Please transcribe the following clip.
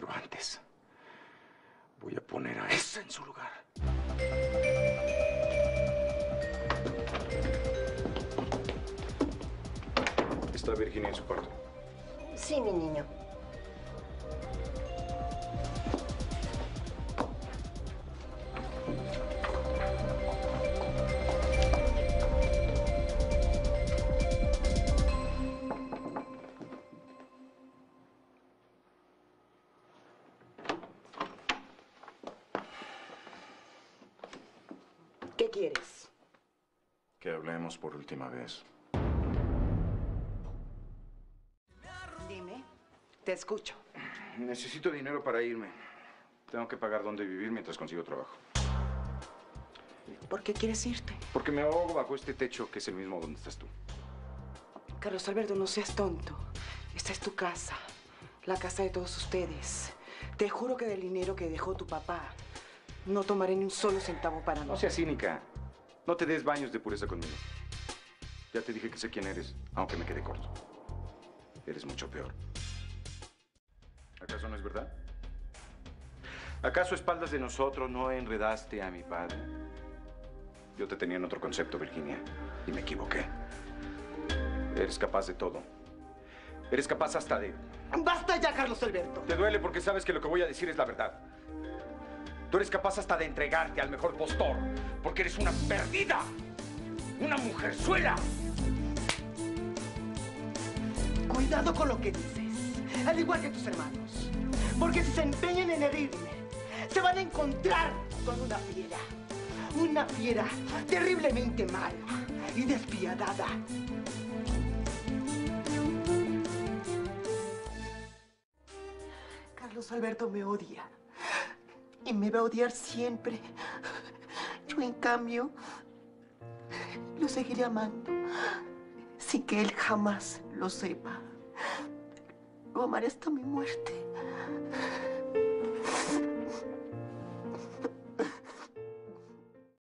vez voy a poner a esa en su lugar. ¿Está Virginia en su cuarto? Sí, mi niño. Quieres? Que hablemos por última vez. Dime. Te escucho. Necesito dinero para irme. Tengo que pagar dónde vivir mientras consigo trabajo. ¿Por qué quieres irte? Porque me ahogo bajo este techo que es el mismo donde estás tú. Carlos Alberto, no seas tonto. Esta es tu casa. La casa de todos ustedes. Te juro que del dinero que dejó tu papá, no tomaré ni un solo centavo para mí. No seas cínica. No te des baños de pureza conmigo. Ya te dije que sé quién eres, aunque me quede corto. Eres mucho peor. ¿Acaso no es verdad? ¿Acaso a espaldas de nosotros no enredaste a mi padre? Yo te tenía en otro concepto, Virginia, y me equivoqué. Eres capaz de todo. Eres capaz hasta de... ¡Basta ya, Carlos Alberto! Te duele porque sabes que lo que voy a decir es la verdad. Tú eres capaz hasta de entregarte al mejor postor, porque eres una perdida, una mujerzuela. Cuidado con lo que dices, al igual que tus hermanos. Porque si se empeñan en herirme, se van a encontrar con una fiera. Una fiera terriblemente mala y despiadada. Carlos Alberto me odia. Y me va a odiar siempre. Yo, en cambio, lo seguiré amando. Sin que él jamás lo sepa. Lo amaré hasta mi muerte.